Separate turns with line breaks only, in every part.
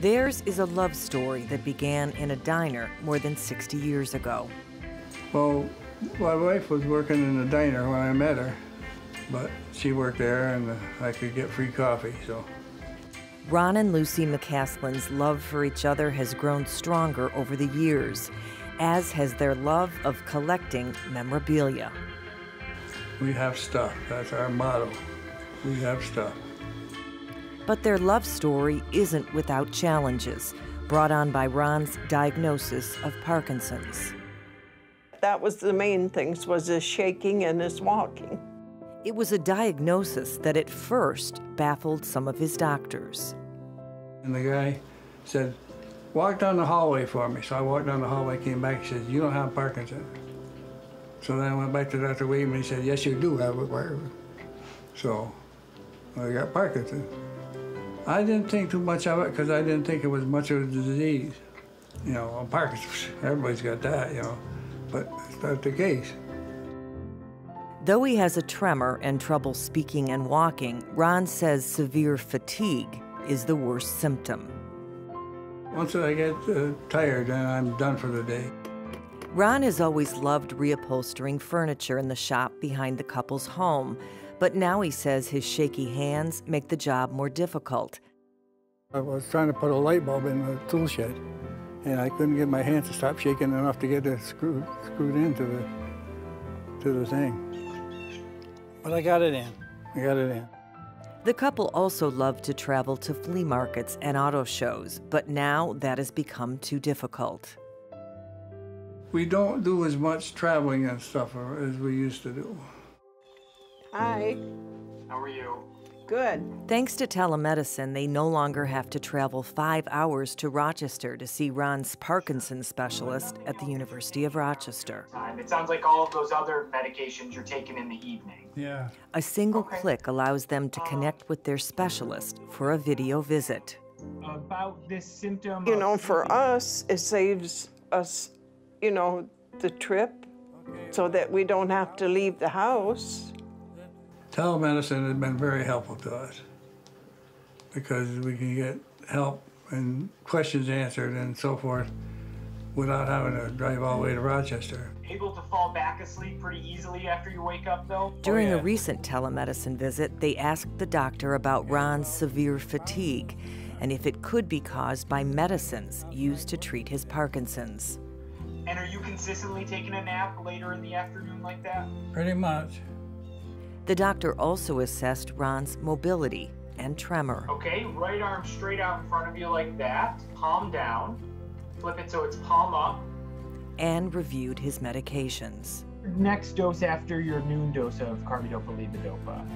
Theirs is a love story that began in a diner more than 60 years ago.
Well, my wife was working in a diner when I met her, but she worked there and I could get free coffee, so.
Ron and Lucy McCasland's love for each other has grown stronger over the years, as has their love of collecting memorabilia.
We have stuff. That's our motto. We have stuff.
But their love story isn't without challenges brought on by Ron's diagnosis of Parkinson's.
That was the main things, was his shaking and his walking.
It was a diagnosis that at first baffled some of his doctors.
And the guy said, walk down the hallway for me. So I walked down the hallway, came back, he said, you don't have Parkinson's. So then I went back to Dr. Weedman, he said, yes, you do have it. So I got Parkinson's. I didn't think too much of it because I didn't think it was much of a disease. You know, Parkinson's, everybody's got that, you know, but it's not the case.
Though he has a tremor and trouble speaking and walking, Ron says severe fatigue is the worst symptom.
Once I get uh, tired, then I'm done for the day.
Ron has always loved reupholstering furniture in the shop behind the couple's home, but now he says his shaky hands make the job more difficult.
I was trying to put a light bulb in the tool shed, and I couldn't get my hands to stop shaking enough to get it screwed, screwed into the, to the thing. But I got it in. I got it in.
The couple also loved to travel to flea markets and auto shows, but now that has become too difficult.
We don't do as much traveling and stuff as we used to do.
Hi.
How are you?
Good.
Thanks to telemedicine, they no longer have to travel five hours to Rochester to see Ron's Parkinson's specialist at the University of Rochester.
It sounds like all of those other medications you're taking in the evening.
Yeah.
A single
Okay.
click allows them to
Uh,
connect with their specialist for a video visit.
About this symptom.
You know, for us, it saves us, you know, the trip so that we don't have to leave the house.
Telemedicine has been very helpful to us because we can get help and questions answered and so forth without having to drive all the way to Rochester.
Able to fall back asleep pretty easily after you wake up, though.
During oh,
yeah.
a recent telemedicine visit, they asked the doctor about Ron's severe fatigue and if it could be caused by medicines used to treat his Parkinson's.
And are you consistently taking a nap later in the afternoon like that?
Pretty much.
The doctor also assessed Ron's mobility and tremor.
Okay, right arm straight out in front of you like that, palm down. Flip it so it's palm up.
and reviewed his medications.
Next dose after your noon dose of carbidopa levodopa.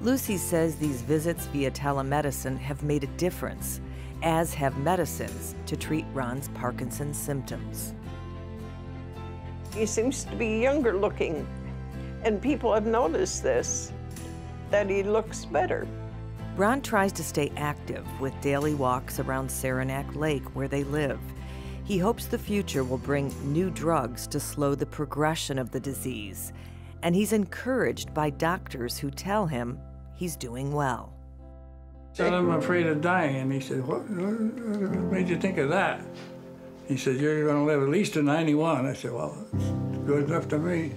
Lucy says these visits via telemedicine have made a difference, as have medicines to treat Ron's Parkinson's symptoms.
He seems to be younger looking, and people have noticed this, that he looks better.
Ron tries to stay active with daily walks around Saranac Lake where they live. He hopes the future will bring new drugs to slow the progression of the disease, and he's encouraged by doctors who tell him he's doing well.
Said I'm afraid of dying, and he said, "What, what made you think of that?" He said, "You're going to live at least to 91." I said, "Well, it's good enough to me."